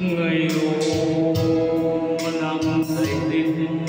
người yêu nằm say tình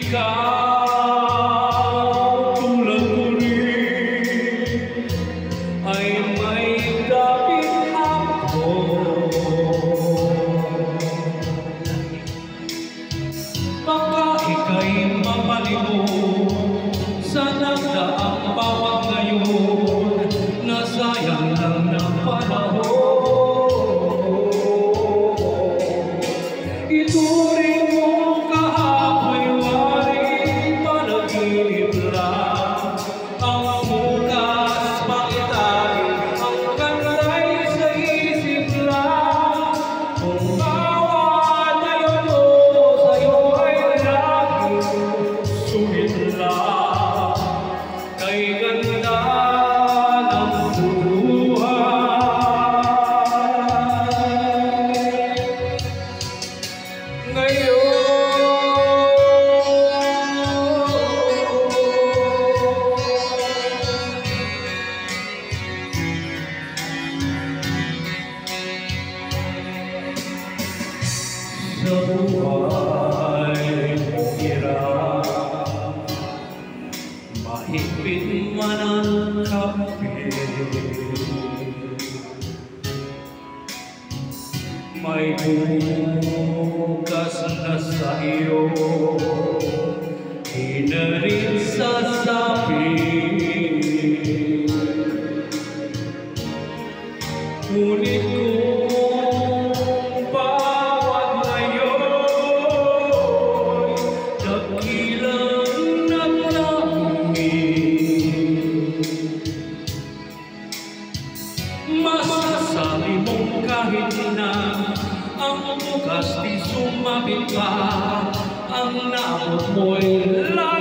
because may bukas na sa iyo Di na rin sasabihin Basti sumabit pa ang naabot mo'y lahat